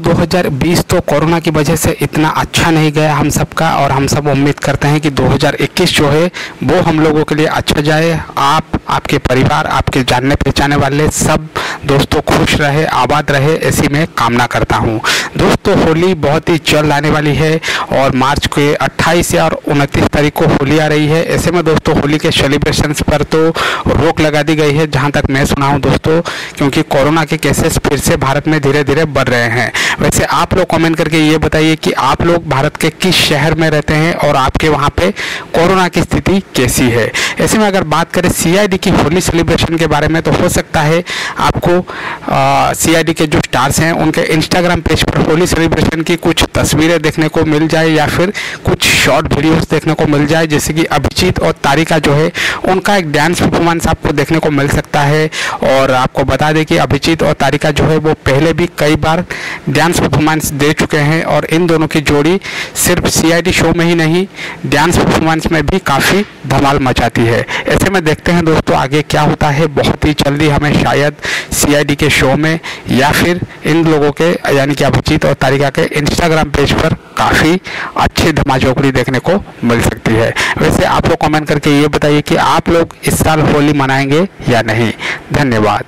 2020 तो कोरोना की वजह से इतना अच्छा नहीं गया हम सबका और हम सब उम्मीद करते हैं कि 2021 जो है वो हम लोगों के लिए अच्छा जाए। आप, आपके परिवार, आपके जानने पहचाने वाले सब दोस्तों खुश रहे, आबाद रहे, ऐसी मैं कामना करता हूँ। दोस्तों, होली बहुत ही जल्द आने वाली है और मार्च के 28 या और उनतीस तारीख को होली आ रही है। ऐसे में दोस्तों, होली के सेलिब्रेशंस पर तो रोक लगा दी गई है, जहाँ तक मैं सुना हूँ दोस्तों, क्योंकि कोरोना के केसेस फिर से भारत में धीरे धीरे बढ़ रहे हैं। वैसे आप लोग कमेंट करके ये बताइए कि आप लोग भारत के किस शहर में रहते हैं और आपके वहाँ पे कोरोना की स्थिति कैसी है? ऐसे में अगर बात करें सीआईडी की होली सेलिब्रेशन के बारे में तो हो सकता है आपको सीआईडी के जो स्टार्स हैं, उनके इंस्टाग्राम पेज पर होली सेलिब्रेशन की कुछ तस्वीरें देखने को मिल जाए या फिर कुछ शॉर्ट वीडियोस देखने को मिल जाए, जैसे कि अभिजीत और तारिका जो है, उनका एक डांस परफॉर्मेंस आपको देखने को मिल सकता है। और आपको बता दें कि अभिजीत और तारिका जो है, वो पहले भी कई बार डांस परफॉर्मेंस दे चुके हैं और इन दोनों की जोड़ी सिर्फ़ सीआईडी शो में ही नहीं डांस परफॉर्मेंस में भी काफ़ी धमाल मचाती है। ऐसे में देखते हैं दोस्तों आगे क्या होता है। बहुत ही जल्दी हमें शायद सीआईडी के शो में या फिर इन लोगों के, यानी कि अभिजीत और तारिका के इंस्टाग्राम पेज पर काफ़ी अच्छी धमाचौकड़ी देखने को मिल सकती है। वैसे आप लोग कमेंट करके ये बताइए कि आप लोग इस साल होली मनाएँगे या नहीं। धन्यवाद।